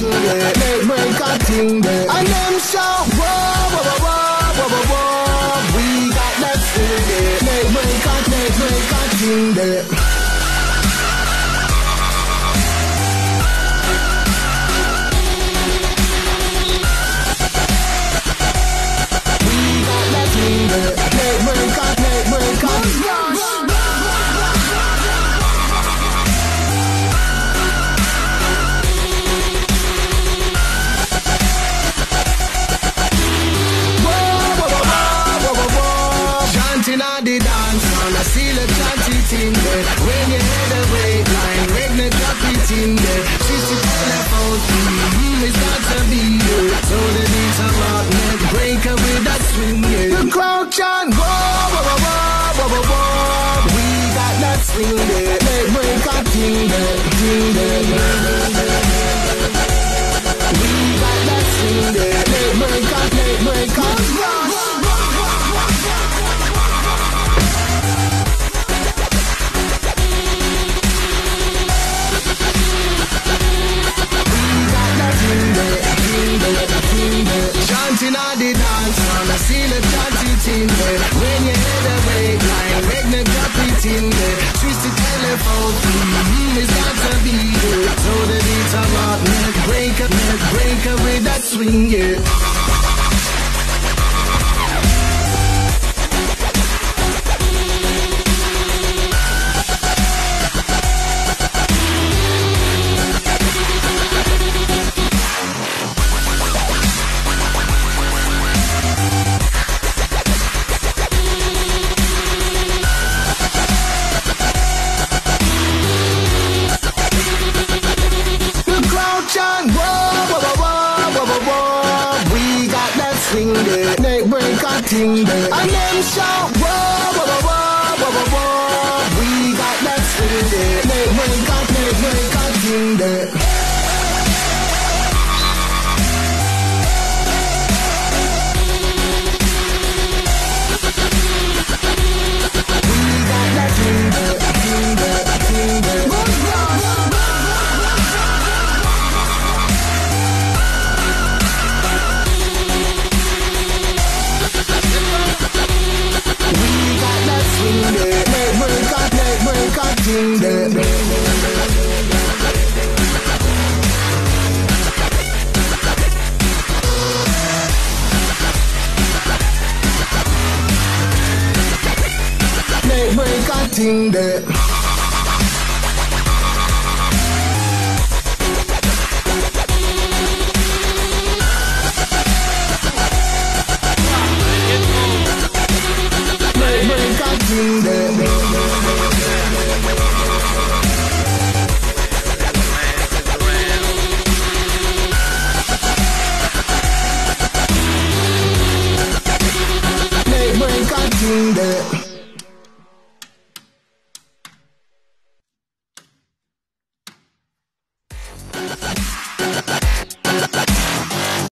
thing there. Make a thing there. And them shout, whoa, whoa, whoa, whoa, whoa, whoa, We got that thing there. They make a, they make a thing there. When you head away, wait line, me, got pretender. She's a telephone team, it's got to be you. So the beats are locked, man, breaker with that swing, yeah. The crowd can go, wah wah wah wah wah. We got that swing, yeah. Break up, ding, ding, ding, ding. Tinder Twisted telephone. Mm-hmm, It's got to be good So the it's a rock Break up, break with that swing, yeah. thing there. And them shout, whoa, whoa, whoa, whoa, whoa, whoa, we got that thing there. Make, make, got, make, make, got make there. thing that. Make my cutting there. everything that.